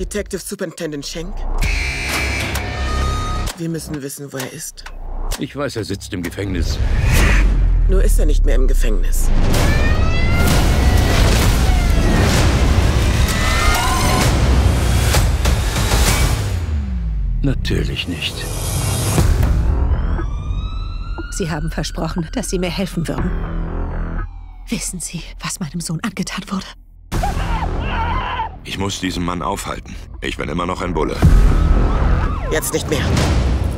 Detective Superintendent Schenk? Wir müssen wissen, wo er ist. Ich weiß, er sitzt im Gefängnis. Nur ist er nicht mehr im Gefängnis. Natürlich nicht. Sie haben versprochen, dass Sie mir helfen würden. Wissen Sie, was meinem Sohn angetan wurde? Ich muss diesen Mann aufhalten. Ich bin immer noch ein Bulle. Jetzt nicht mehr.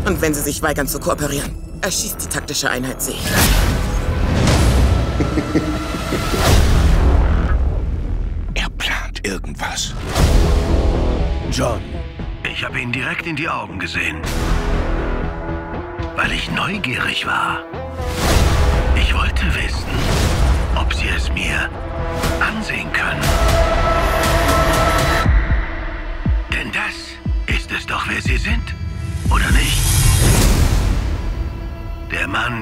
Und wenn Sie sich weigern zu kooperieren, erschießt die taktische Einheit Sie. er plant irgendwas. John. Ich habe ihn direkt in die Augen gesehen. Weil ich neugierig war. Ich wollte wissen, ob Sie es mir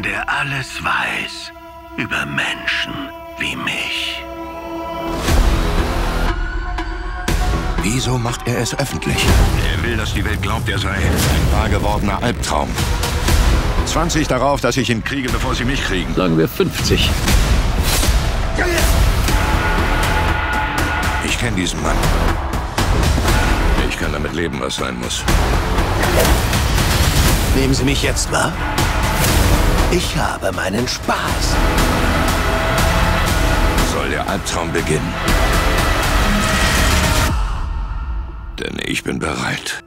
Mann, der alles weiß über Menschen wie mich. Wieso macht er es öffentlich? Er will, dass die Welt glaubt, er sei ein wahr gewordener Albtraum. 20 darauf, dass ich ihn kriege, bevor sie mich kriegen. Sagen wir 50. Ich kenne diesen Mann. Ich kann damit leben, was sein muss. Nehmen Sie mich jetzt wahr? Ich habe meinen Spaß. Soll der Albtraum beginnen? Denn ich bin bereit.